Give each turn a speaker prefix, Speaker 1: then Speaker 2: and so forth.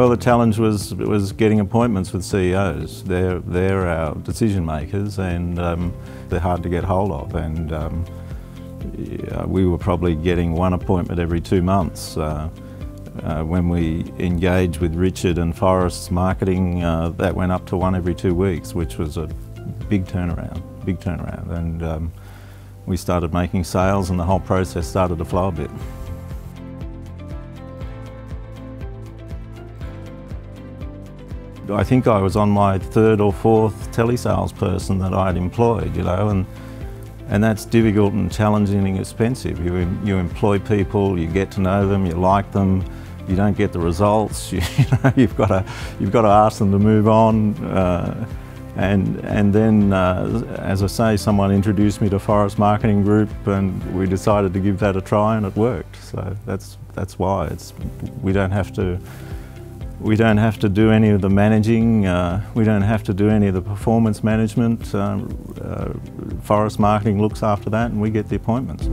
Speaker 1: Well, the challenge was was getting appointments with CEOs. They're they're our decision makers, and um, they're hard to get hold of. And um, yeah, we were probably getting one appointment every two months. Uh, uh, when we engaged with Richard and Forrest's marketing, uh, that went up to one every two weeks, which was a big turnaround, big turnaround. And um, we started making sales and the whole process started to flow a bit. I think I was on my third or fourth telesales person that I'd employed, you know, and and that's difficult and challenging and expensive. You, you employ people, you get to know them, you like them, you don't get the results, you, you know, you've got to, you've got to ask them to move on. Uh, and, and then, uh, as I say, someone introduced me to Forrest Marketing Group and we decided to give that a try and it worked. So that's, that's why. It's, we don't have to we don't have to do any of the managing, uh, we don't have to do any of the performance management. Uh, uh, Forrest Marketing looks after that and we get the appointments.